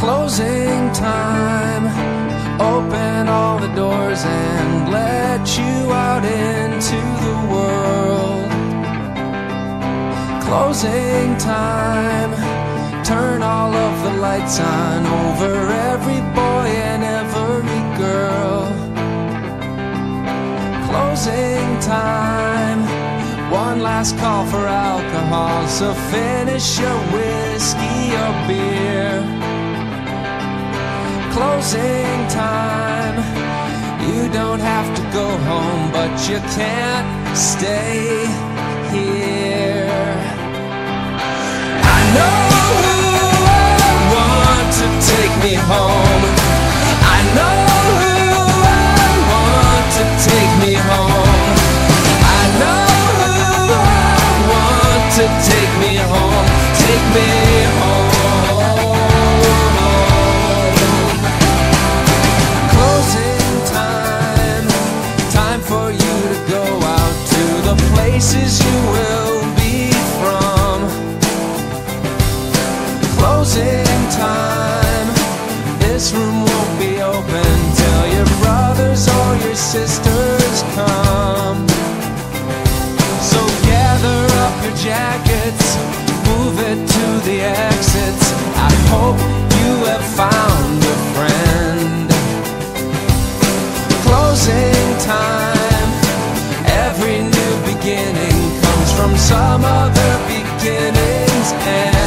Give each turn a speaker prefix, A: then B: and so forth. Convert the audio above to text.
A: Closing time. Open all the doors and let you out into the world. Closing time. Turn all of the lights on over every boy and every girl. Closing time. One last call for alcohol, so finish your whiskey or beer. Closing time. You don't have to go home, but you can't stay places you will be from. Closing time. This room won't be open till your brothers or your sisters come. So gather up your jackets, move it to the exits. I hope beginning comes from some other beginning's end.